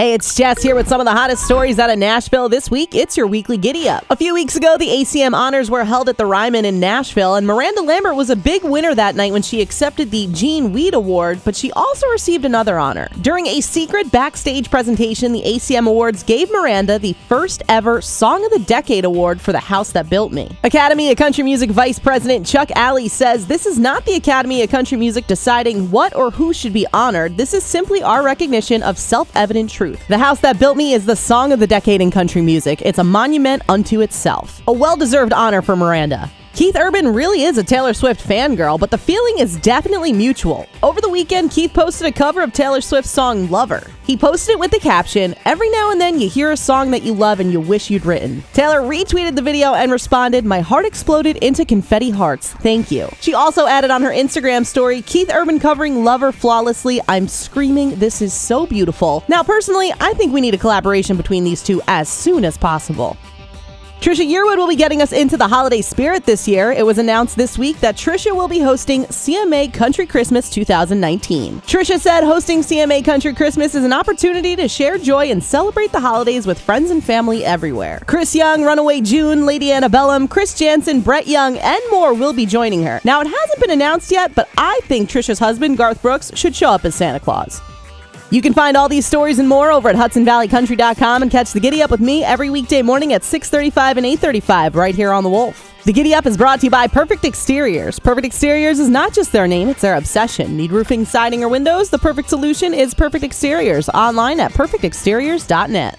Hey, it's Jess here with some of the hottest stories out of Nashville this week. It's your weekly Giddy Up. A few weeks ago, the ACM honors were held at the Ryman in Nashville, and Miranda Lambert was a big winner that night when she accepted the Gene Weed Award, but she also received another honor. During a secret backstage presentation, the ACM Awards gave Miranda the first ever Song of the Decade Award for The House That Built Me. Academy of Country Music Vice President Chuck Alley says this is not the Academy of Country Music deciding what or who should be honored. This is simply our recognition of self evident truth truth. The House That Built Me is the song of the decade in country music. It's a monument unto itself. A well deserved honor for Miranda. Keith Urban really is a Taylor Swift fangirl, but the feeling is definitely mutual. Over the weekend, Keith posted a cover of Taylor Swift's song Lover. He posted it with the caption, Every now and then you hear a song that you love and you wish you'd written. Taylor retweeted the video and responded, My heart exploded into confetti hearts. Thank you. She also added on her Instagram story, Keith Urban covering Lover flawlessly. I'm screaming, This is so beautiful. Now, personally, I think we need a collaboration between these two as soon as possible. Trisha Yearwood will be getting us into the holiday spirit this year. It was announced this week that Trisha will be hosting CMA Country Christmas 2019. Trisha said hosting CMA Country Christmas is an opportunity to share joy and celebrate the holidays with friends and family everywhere. Chris Young, Runaway June, Lady Antebellum, Chris Janson, Brett Young, and more will be joining her. Now, it hasn't been announced yet, but I think Trisha's husband, Garth Brooks, should show up as Santa Claus. You can find all these stories and more over at HudsonValleyCountry.com and catch the Giddy Up with me every weekday morning at 6:35 and 8:35 right here on the Wolf. The Giddy Up is brought to you by Perfect Exteriors. Perfect Exteriors is not just their name, it's their obsession. Need roofing, siding, or windows? The perfect solution is Perfect Exteriors. Online at perfectexteriors.net.